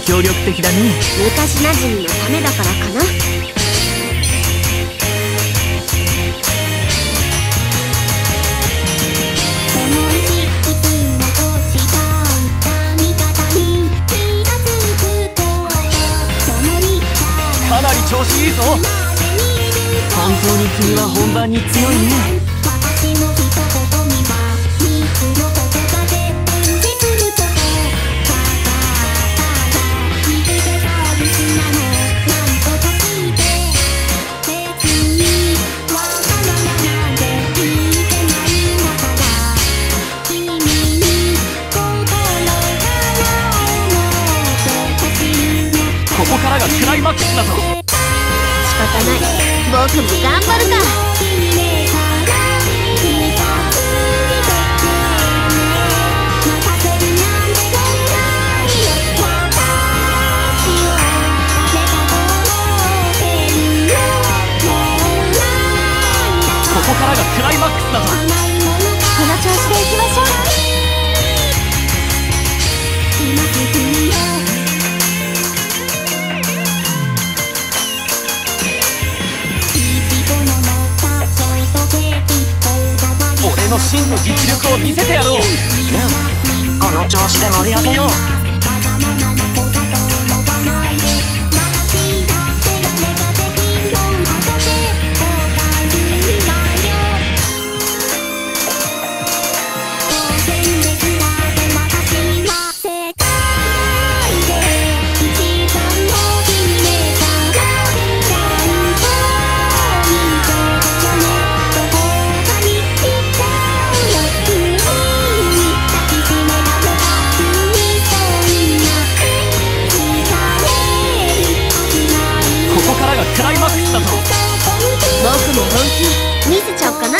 協力的だね。昔みのためだからかな。かなり調子いいぞ。本当に君は本番に強いねこからがクライマックスだぞ。仕方ない。僕も頑張るかの真の実力を見せてやろう。この調子で盛り上げよう。がクライマックスだぞ僕も本気。見せちゃおうかな。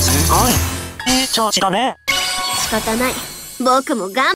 すごい。いい調子だね。仕方ない。僕も頑